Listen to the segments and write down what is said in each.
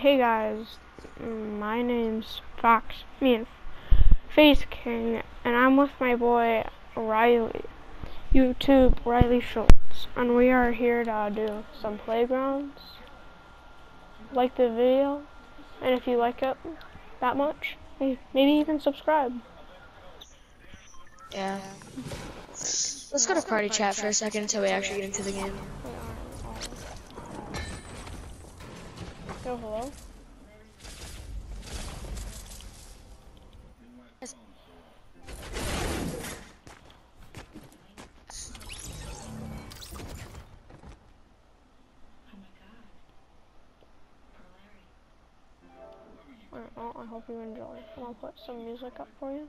Hey guys, my name's Fox, me and Faze King, and I'm with my boy Riley, YouTube Riley Schultz, and we are here to do some playgrounds. Like the video, and if you like it that much, maybe even subscribe. Yeah. Let's go to party chat for a second until we actually get into the game. Hello? Alright, well, I hope you enjoy. And I'll put some music up for you.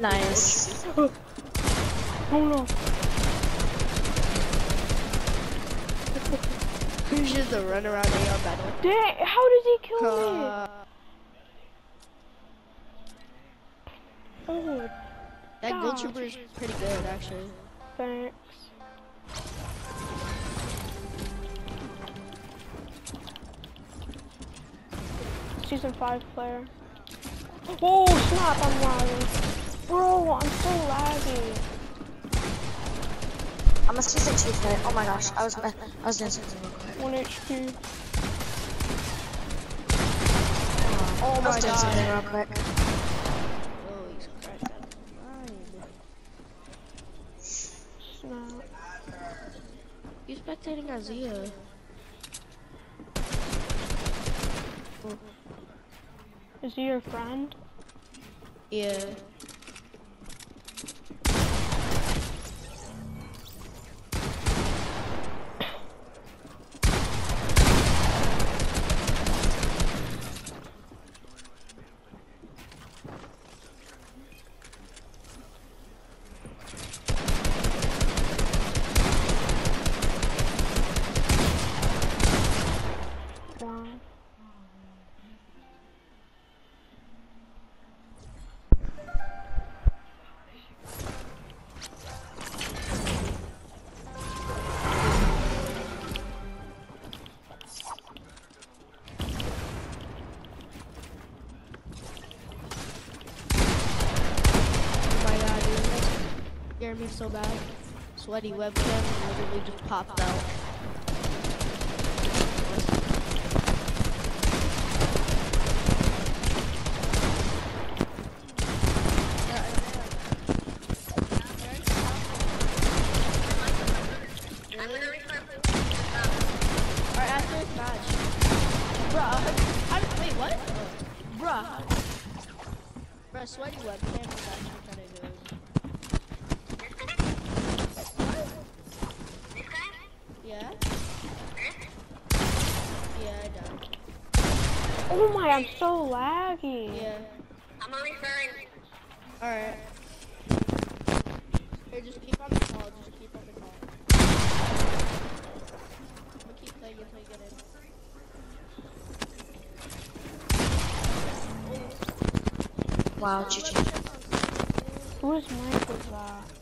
Nice. Oh no. Who's just a run around AR battle? Dang, how did he kill me? Uh, Oh, that gold gosh. trooper is pretty good, actually. thanks. Season 5 player. Whoa, snap, I'm lagging. Bro, I'm so laggy. I'm a season two player. Oh my gosh, I was I was doing something real quick. 1 HP. Oh I my was doing something real oh quick. Oh, he's cracked out of his mind. Snap. He's spectating Isaiah. Is he your friend? Yeah. Scared me so bad. Sweaty webcam literally just popped out. Bruh, sweaty webcam is actually kinda good. Yeah? Yeah, I died. I'm so laggy. Yeah. I'm only referring. Alright. Here, just keep on the call. Just keep on the call. I'm gonna keep playing until you get in. Wow, GG. Whose mic was that?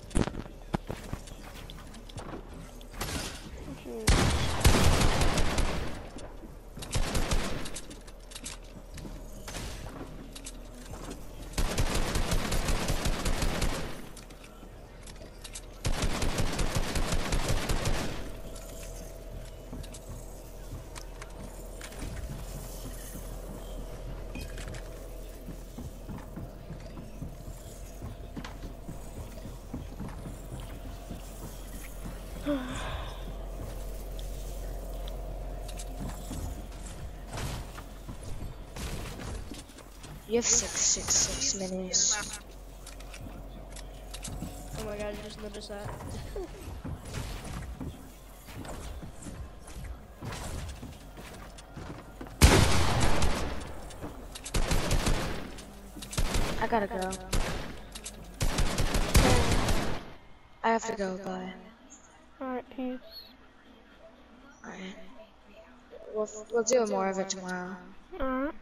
You have six, six, six minis. Oh my god, I just noticed that. I gotta go. I have to go, bye. Alright, peace. Alright. We'll, we'll do more of it tomorrow. Alright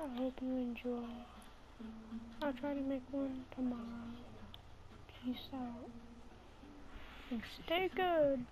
I hope you enjoy. I'll try to make one tomorrow. Peace out. And stay good.